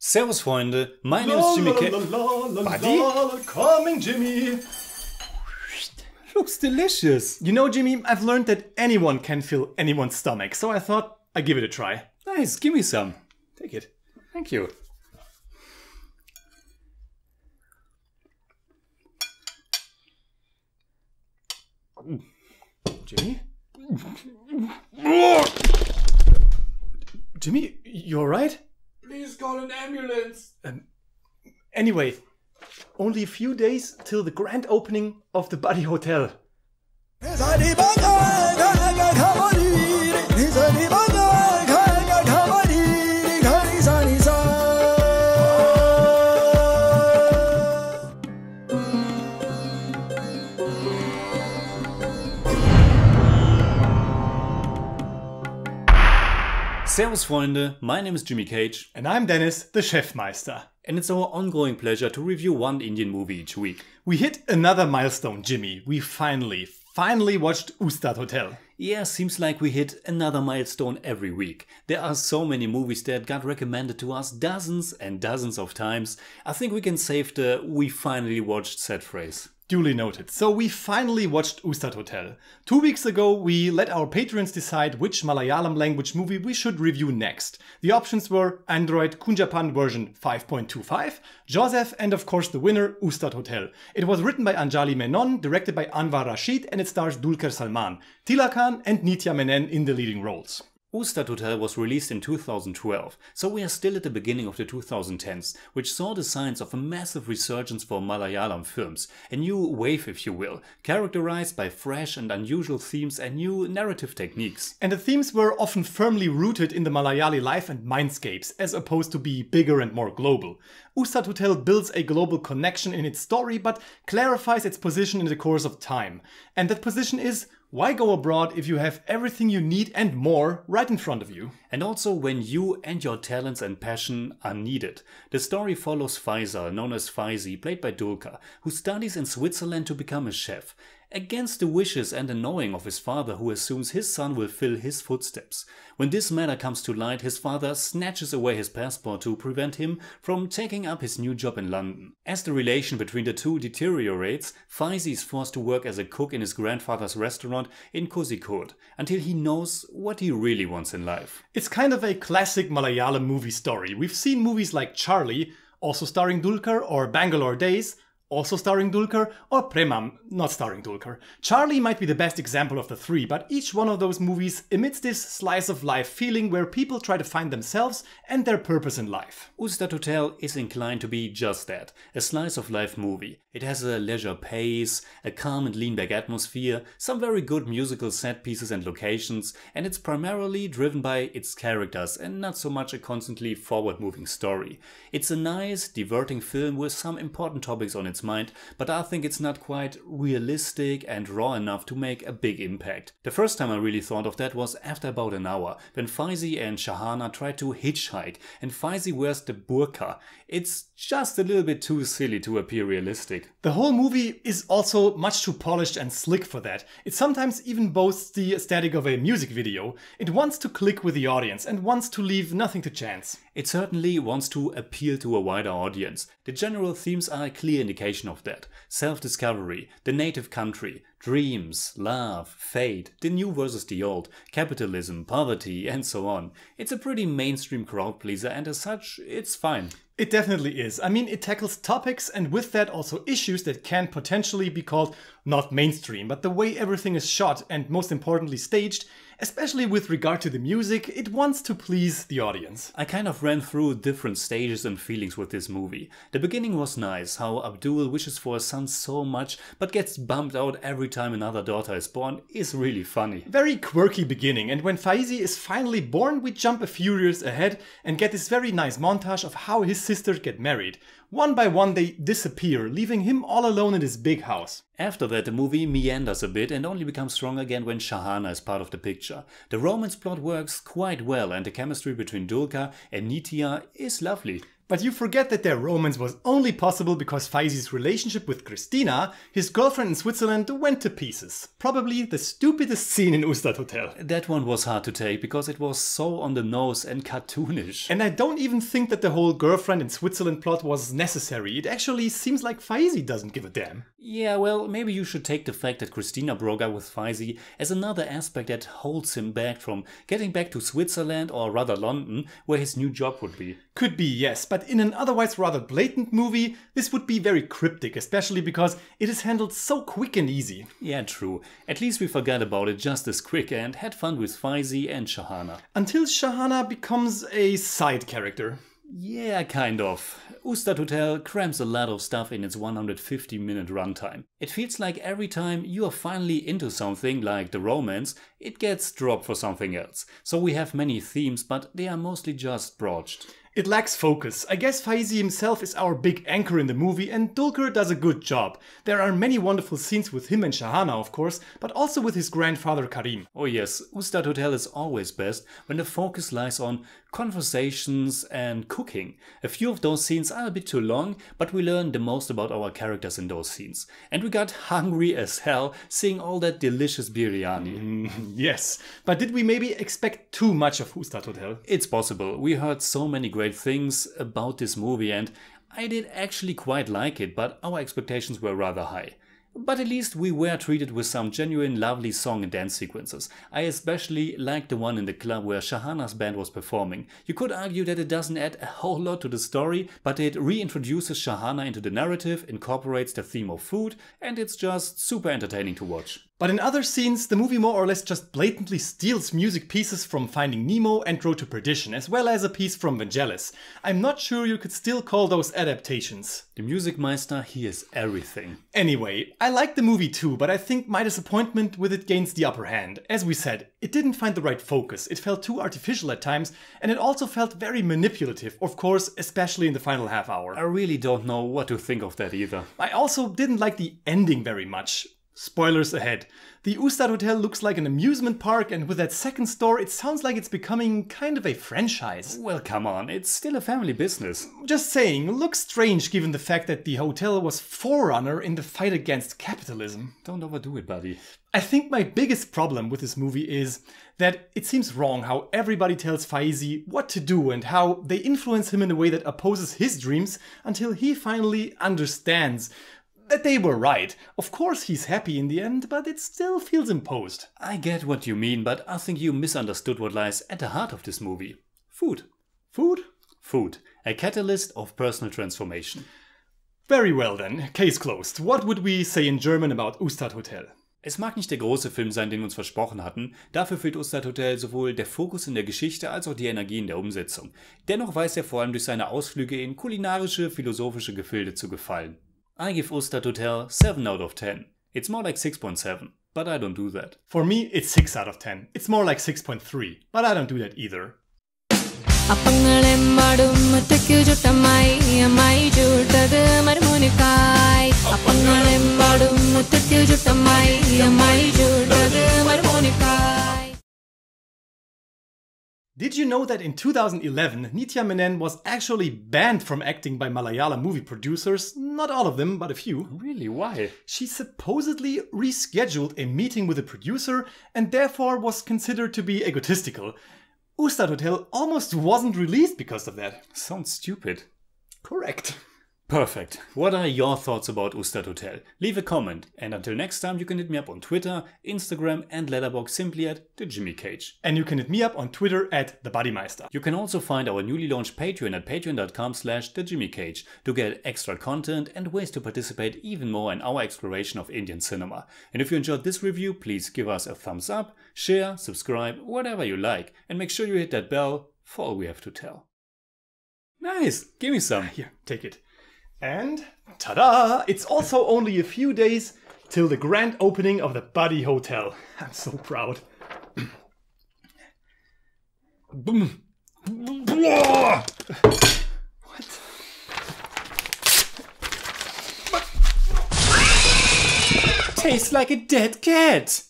Servus Freunde, my name is Jimmy Cage. Buddy? Coming, Jimmy. Looks delicious. You know, Jimmy, I've learned that anyone can fill anyone's stomach, so I thought I'd give it a try. Nice, give me some. Take it. Thank you. Jimmy? Jimmy, you alright? Please call an ambulance. Um, anyway, only a few days till the grand opening of the Buddy Hotel. Servus Freunde, my name is Jimmy Cage, And I'm Deniz, the Chefmeister. and it's our ongoing pleasure to review one Indian movie each week. We hit another milestone, Jimmy. We finally, finally watched Ustad Hotel. Yeah, seems like we hit another milestone every week. There are so many movies that got recommended to us dozens and dozens of times. I think we can save the we finally watched set phrase. Duly noted. So we finally watched Ustad Hotel. Two weeks ago, we let our patrons decide which Malayalam language movie we should review next. The options were Android Kunjappan version 5.25, Joseph, and of course the winner, Ustad Hotel. It was written by Anjali Menon, directed by Anwar Rasheed, and it stars Dulquer Salmaan, Tila Khan, and Nithya Menen in the leading roles. Ustad Hotel was released in 2012, so we are still at the beginning of the 2010s, which saw the signs of a massive resurgence for Malayalam films, a new wave if you will, characterized by fresh and unusual themes and new narrative techniques. And the themes were often firmly rooted in the Malayali life and mindscapes, as opposed to be bigger and more global. Ustad Hotel builds a global connection in its story, but clarifies its position in the course of time. And that position is why go abroad if you have everything you need and more right in front of you? And also when you and your talents and passion are needed. The story follows Faisal, known as Faizi, played by Dulquer, who studies in Switzerland to become a chef. Against the wishes and the knowing of his father, who assumes his son will fill his footsteps. When this matter comes to light, his father snatches away his passport to prevent him from taking up his new job in London. As the relation between the two deteriorates, Faizi is forced to work as a cook in his grandfather's restaurant in Kozhikode until he knows what he really wants in life. It's kind of a classic Malayalam movie story. We've seen movies like Charlie, also starring Dulquer, or Bangalore Days, also starring Dulquer, or Premam, not starring Dulquer. Charlie might be the best example of the three, but each one of those movies emits this slice of life feeling where people try to find themselves and their purpose in life. Ustad Hotel is inclined to be just that a slice of life movie. It has a leisure pace, a calm and lean back atmosphere, some very good musical set pieces and locations, and it's primarily driven by its characters and not so much a constantly forward moving story. It's a nice, diverting film with some important topics on its mind, but I think it's not quite realistic and raw enough to make a big impact. The first time I really thought of that was after about an hour, when Faizi and Shahana try to hitchhike and Faizi wears the burqa. It's just a little bit too silly to appear realistic. The whole movie is also much too polished and slick for that. It sometimes even boasts the aesthetic of a music video. It wants to click with the audience and wants to leave nothing to chance. It certainly wants to appeal to a wider audience. The general themes are a clear indication of that. Self-discovery, the native country, dreams, love, fate, the new versus the old, capitalism, poverty, and so on. It's a pretty mainstream crowd pleaser and as such, it's fine. It definitely is. I mean, it tackles topics and with that also issues that can potentially be called not mainstream, but the way everything is shot and most importantly staged, especially with regard to the music, it wants to please the audience. I kind of ran through different stages and feelings with this movie. The beginning was nice, how Abdul wishes for a son so much but gets bumped out every time another daughter is born is really funny. Very quirky beginning, and when Faizi is finally born, we jump a few years ahead and get this very nice montage of how his sisters get married. One by one, they disappear, leaving him all alone in his big house. After that, the movie meanders a bit and only becomes strong again when Shahana is part of the picture. The romance plot works quite well, and the chemistry between Dulquer and Nithya is lovely. But you forget that their romance was only possible because Faizi's relationship with Christina, his girlfriend in Switzerland, went to pieces. Probably the stupidest scene in Ustad Hotel. That one was hard to take because it was so on the nose and cartoonish. And I don't even think that the whole girlfriend in Switzerland plot was necessary. It actually seems like Faizi doesn't give a damn. Yeah, well, maybe you should take the fact that Christina broke up with Faizi as another aspect that holds him back from getting back to Switzerland or rather London, where his new job would be. Could be, yes, but in an otherwise rather blatant movie, this would be very cryptic, especially because it is handled so quick and easy. Yeah, true. At least we forgot about it just as quick and had fun with Faizi and Shahana. Until Shahana becomes a side character. Yeah, kind of. Ustad Hotel crams a lot of stuff in its 150 minute runtime. It feels like every time you are finally into something, like the romance, it gets dropped for something else. So we have many themes, but they are mostly just broached. It lacks focus. I guess Faizi himself is our big anchor in the movie, and Dulquer does a good job. There are many wonderful scenes with him and Shahana, of course, but also with his grandfather Karim. Oh yes, Ustad Hotel is always best when the focus lies on conversations and cooking. A few of those scenes are a bit too long, but we learn the most about our characters in those scenes. And we got hungry as hell seeing all that delicious biryani. Mm, yes, but did we maybe expect too much of Ustad Hotel? It's possible. We heard so many great things about this movie and I did actually quite like it, but our expectations were rather high. But at least we were treated with some genuine lovely song and dance sequences. I especially liked the one in the club where Shahana's band was performing. You could argue that it doesn't add a whole lot to the story, but it reintroduces Shahana into the narrative, incorporates the theme of food, and it's just super entertaining to watch. But in other scenes, the movie more or less just blatantly steals music pieces from Finding Nemo and Road to Perdition, as well as a piece from Vangelis. I'm not sure you could still call those adaptations. The Music Meister, he is everything. Anyway, I like the movie too, but I think my disappointment with it gains the upper hand. As we said, it didn't find the right focus, it felt too artificial at times, and it also felt very manipulative, of course, especially in the final half hour. I really don't know what to think of that either. I also didn't like the ending very much. Spoilers ahead. The Ustad Hotel looks like an amusement park, and with that second store, it sounds like it's becoming kind of a franchise. Well, come on, it's still a family business. Just saying, looks strange given the fact that the hotel was forerunner in the fight against capitalism. Don't overdo it, buddy. I think my biggest problem with this movie is that it seems wrong how everybody tells Faizi what to do and how they influence him in a way that opposes his dreams until he finally understands that they were right. Of course he's happy in the end, but it still feels imposed. I get what you mean, but I think you misunderstood what lies at the heart of this movie. Food. Food? Food. A catalyst of personal transformation. Very well then, case closed. What would we say in German about Ustad Hotel? Es mag nicht der große Film sein, den wir uns versprochen hatten, dafür fehlt Ustad Hotel sowohl der Fokus in der Geschichte als auch die Energie in der Umsetzung. Dennoch weiß er vor allem durch seine Ausflüge in kulinarische, philosophische Gefilde zu gefallen. I give Ustad Hotel 7 out of 10. It's more like 6.7, but I don't do that. For me, it's 6 out of 10. It's more like 6.3, but I don't do that either. Did you know that in 2011, Nithya Menen was actually banned from acting by Malayalam movie producers? Not all of them, but a few. Really? Why? She supposedly rescheduled a meeting with a producer and therefore was considered to be egotistical. Ustad Hotel almost wasn't released because of that. Sounds stupid. Correct. Perfect. What are your thoughts about Ustad Hotel? Leave a comment, and until next time, you can hit me up on Twitter, Instagram, and Letterboxd simply at the Jimmy Cage. And you can hit me up on Twitter at the Buddymeister. You can also find our newly launched Patreon at patreon.com slash the Jimmy Cage to get extra content and ways to participate even more in our exploration of Indian cinema. And if you enjoyed this review, please give us a thumbs up, share, subscribe, whatever you like, and make sure you hit that bell for all we have to tell. Nice, give me some. Here, take it. And ta-da! It's also only a few days till the grand opening of the Buddy Hotel. I'm so proud. Boom. What? Tastes like a dead cat.